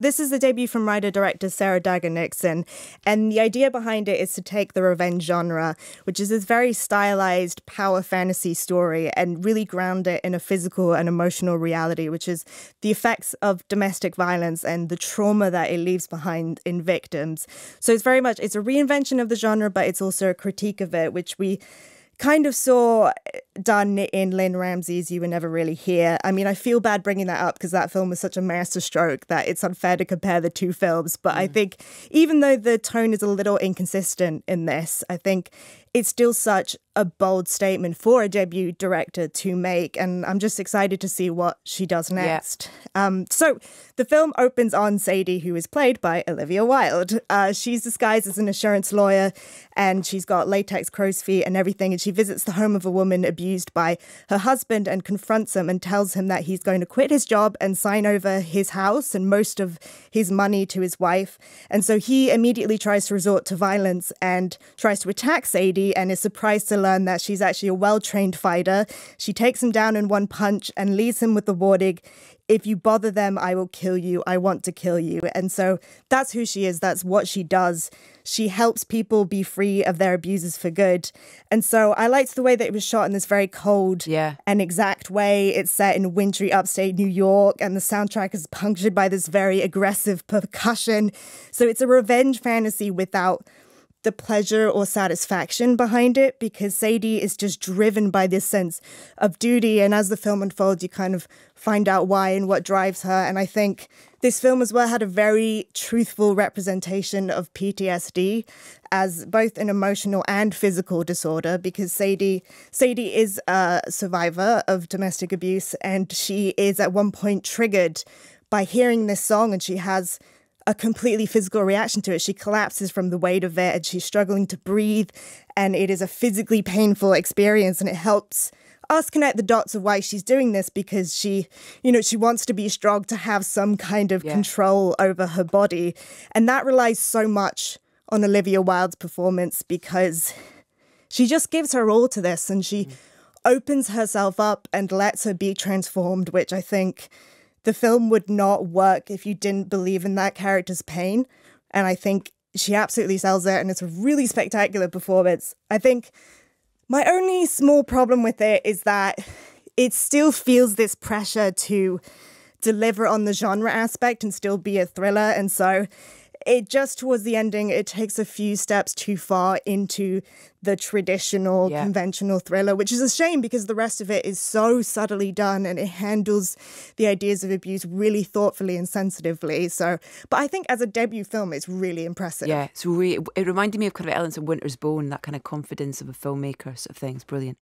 This is the debut from writer director Sarah Daggar-Nickson. And the idea behind it is to take the revenge genre, which is this very stylized power fantasy story, and really ground it in a physical and emotional reality, which is the effects of domestic violence and the trauma that it leaves behind in victims. So it's very much it's a reinvention of the genre, but it's also a critique of it, which we kind of saw done in Lynn Ramsay's You Were Never Really Here. I mean, I feel bad bringing that up because that film was such a masterstroke that it's unfair to compare the two films. But mm. I think even though the tone is a little inconsistent in this, I think it's still such a bold statement for a debut director to make, and I'm just excited to see what she does next. Yeah. Um, so the film opens on Sadie, who is played by Olivia Wilde. Uh, she's disguised as an insurance lawyer, and she's got latex crow's feet and everything, and she visits the home of a woman abused by her husband and confronts him and tells him that he's going to quit his job and sign over his house and most of his money to his wife. And so he immediately tries to resort to violence and tries to attack Sadie and is surprised to learn that she's actually a well trained fighter. She takes him down in one punch and leaves him with the warning if you bother them, I will kill you. I want to kill you. And so that's who she is. That's what she does. She helps people be free of their abuses for good. And so I liked the way that it was shot in this very cold yeah. and exact way. It's set in wintry upstate New York, and the soundtrack is punctured by this very aggressive percussion. So it's a revenge fantasy without the pleasure or satisfaction behind it because Sadie is just driven by this sense of duty. And as the film unfolds, you kind of find out why and what drives her. And I think this film as well had a very truthful representation of PTSD as both an emotional and physical disorder because Sadie Sadie is a survivor of domestic abuse and she is at one point triggered by hearing this song and she has a completely physical reaction to it. She collapses from the weight of it and she's struggling to breathe. And it is a physically painful experience. And it helps us connect the dots of why she's doing this because she, you know, she wants to be strong to have some kind of yeah. control over her body. And that relies so much on Olivia Wilde's performance because she just gives her all to this and she mm. opens herself up and lets her be transformed, which I think the film would not work if you didn't believe in that character's pain. And I think she absolutely sells it, and it's a really spectacular performance. I think my only small problem with it is that it still feels this pressure to deliver on the genre aspect and still be a thriller. And so it just towards the ending, it takes a few steps too far into the traditional yeah. conventional thriller, which is a shame because the rest of it is so subtly done and it handles the ideas of abuse really thoughtfully and sensitively. So, but I think as a debut film, it's really impressive. Yeah, it's really, it reminded me of kind of Eleanor Winter's Bone, that kind of confidence of a filmmaker sort of thing. It's brilliant.